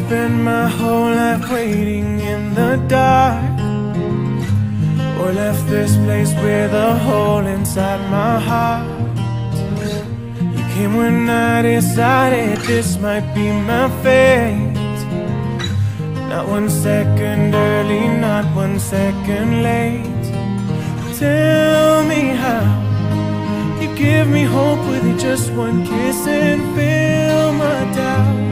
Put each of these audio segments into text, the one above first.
my whole life waiting in the dark. Or left this place with a hole inside my heart. You came when I decided this might be my fate. Not one second early, not one second late. Tell me how You give me hope with just one kiss and fill my doubts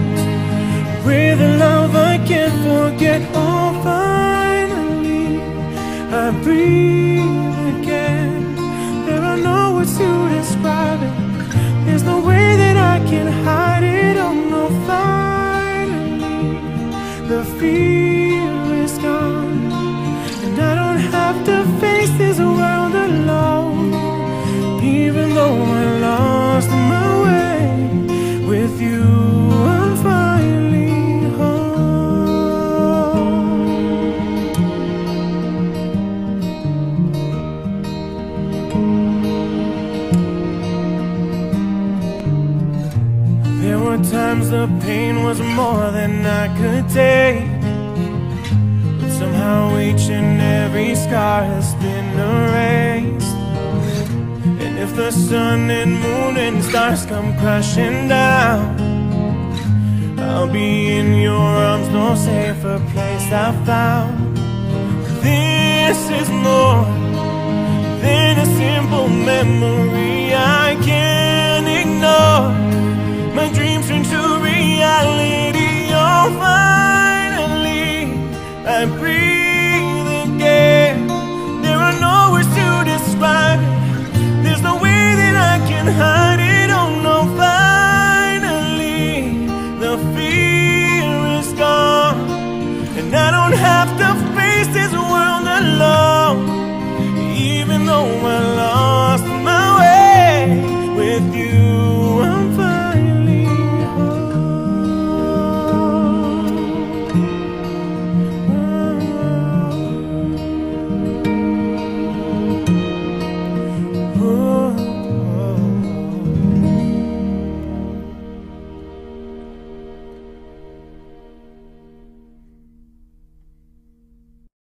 With a love I can't forget Oh, finally I breathe again. There are no words to describe it. There's no way that I can hide it. Oh no, finally The fear There were times the pain was more than I could take. But somehow each and every scar has been erased. And if the sun and moon and stars come crashing down I'll be in your arms, no safer place I've found. This is more than a simple memory I breathe